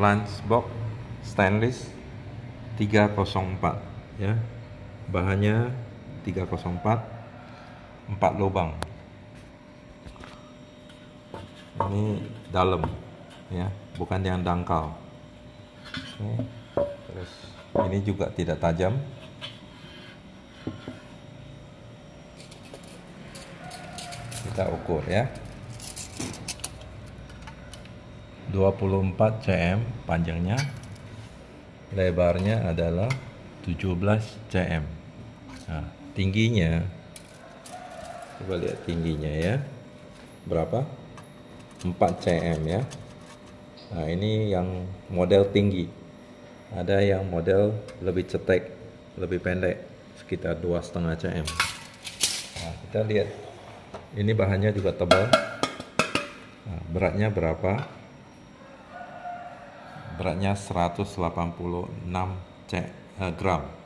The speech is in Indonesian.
lunchbox stainless 304 ya bahannya 304 4 lubang. Ini dalam ya bukan yang dangkal. Oke. terus ini juga tidak tajam. Kita ukur ya 24 cm panjangnya. Lebarnya adalah 17 cm. Nah, tingginya coba lihat tingginya ya. Berapa? 4 cm ya. Nah ini yang model tinggi. Ada yang model lebih cetek lebih pendek sekitar dua setengah cm. Nah, kita lihat. Ini bahannya juga tebal. Nah, beratnya berapa beratnya 186 c, uh, gram